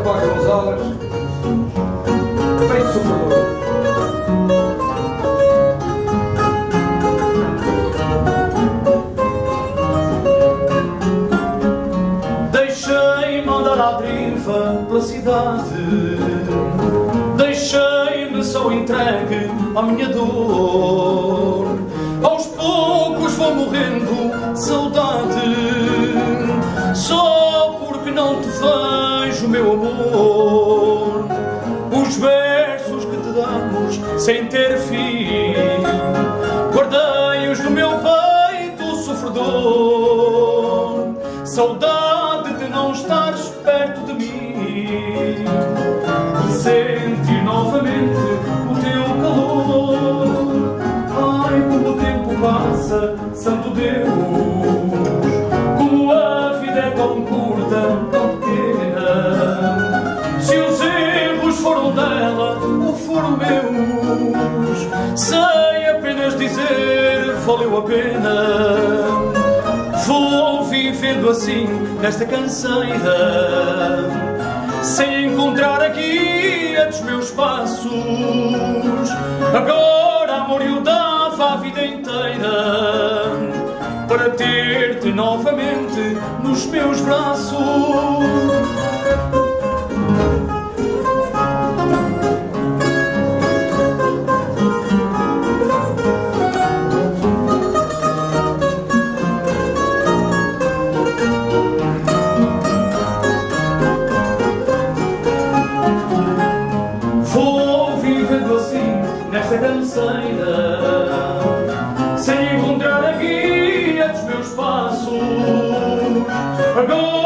António Gonzalez, Peito Sofredor. Deixei mandar à deriva pela cidade Deixei-me só entregue à minha dor. Aos poucos vou morrendo de saudade Porque não te vejo, meu amor. Os versos que te damos sem ter fim. Guardei-os no meu peito sofredor. Saudade de não estares perto de mim. De sentir novamente o teu calor. Ai, como o tempo passa, santo Deus foram meus. Sei apenas dizer, valeu a pena. Vou vivendo assim nesta canseira. Sem encontrar aqui a dos meus passos. Agora amor eu dava a vida inteira Para ter-te novamente nos meus braços docinho nesta canseira sem encontrar a guia dos meus passos. Agora